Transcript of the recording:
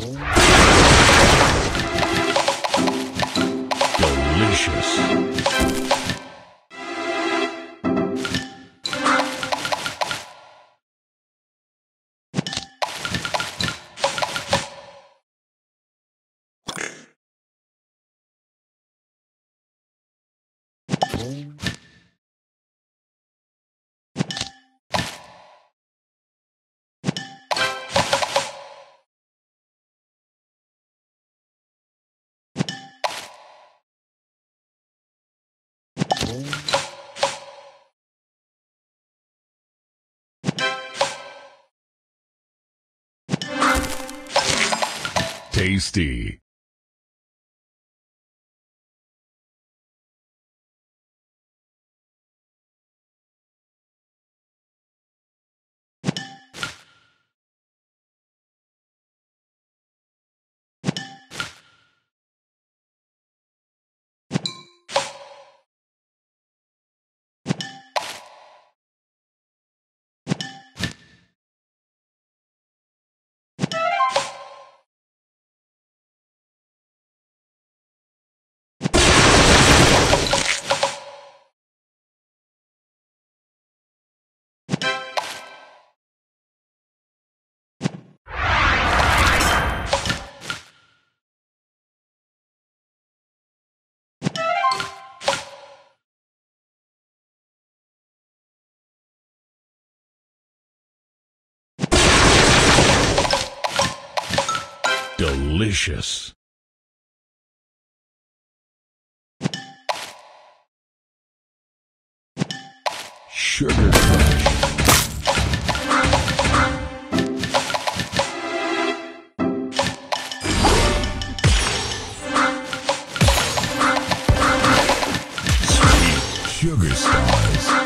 Delicious. Tasty. Delicious. Sugar Sugar Stars.